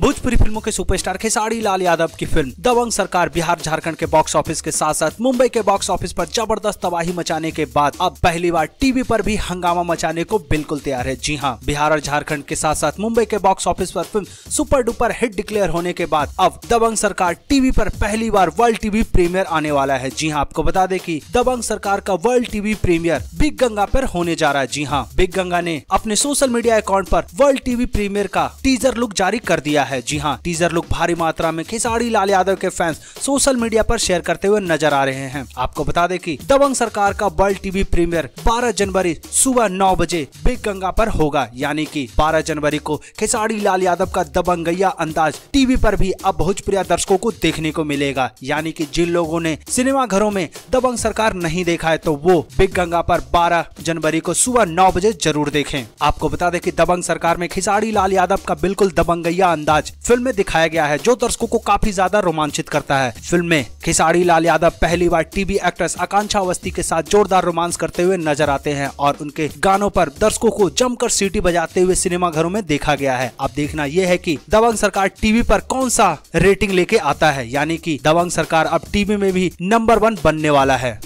भोजपुरी फ़िल्मों के सुपरस्टार खेसारी लाल यादव की फ़िल्म दबंग सरकार बिहार झारखंड के बॉक्स ऑफ़िस के साथ साथ मुंबई के बॉक्स ऑफ़िस पर ज़बरदस्त तबाही मचाने के बाद अब पहली बार टीवी पर भी हंगामा मचाने को बिल्कुल तैयार है। जी हाँ बिहार और झारखंड के साथ साथ मुंबई के बॉक्स ऑफ़िस पर film super duper hit declare होने के बाद अब दबंग सरकार टीवी पर पहली बार वर्ल्ड टीवी प्रीमियर आने वाला है। जी हाँ आपको बता दें कि दबंग सरकार का world TV premiere Big Ganga पर होने जा रहा है। जी हाँ बिग गंगा ने अपने सोशल मीडिया अकाउंट पर वर्ल्ड टीवी प्रीमियर का टीजर लुक जारी कर दिया है। जी हाँ टीजर लुक भारी मात्रा में खिसाड़ी लाल यादव के फैंस सोशल मीडिया पर शेयर करते हुए नज़र आ रहे हैं। आपको बता दें कि दबंग सरकार का वर्ल्ड टीवी प्रीमियर 12 जनवरी सुबह 9 बजे बिग गंगा पर होगा। यानी कि 12 जनवरी को खिसाड़ी लाल यादव का दबंगैया अंदाज टीवी पर भी अब भोजपुरिया दर्शकों को देखने को मिलेगा। यानी कि जिन लोगों ने सिनेमा घरों में दबंग सरकार नहीं देखा है तो वो बिग गंगा पर 12 जनवरी को सुबह 9 बजे ज़रूर देखें। आपको बता दें कि दबंग सरकार में खिसाड़ी लाल यादव का बिल्कुल दबंगैया अंदाज फ़िल्म में दिखाया गया है, जो दर्शकों को काफ़ी ज़्यादा रोमांचित करता है। फ़िल्म में खिसाड़ी लाल यादव पहली बार टीवी एक्ट्रेस आकांक्षा अवस्थी के साथ जोरदार रोमांस करते हुए नज़र आते हैं और उनके गानों पर दर्शकों को जमकर सीटी बजाते हुए सिनेमा घरों में देखा गया है। अब देखना यह है कि दबंग सरकार टीवी पर कौन सा रेटिंग लेके आता है, यानी कि दबंग सरकार अब टीवी में भी नंबर वन बनने वाला है।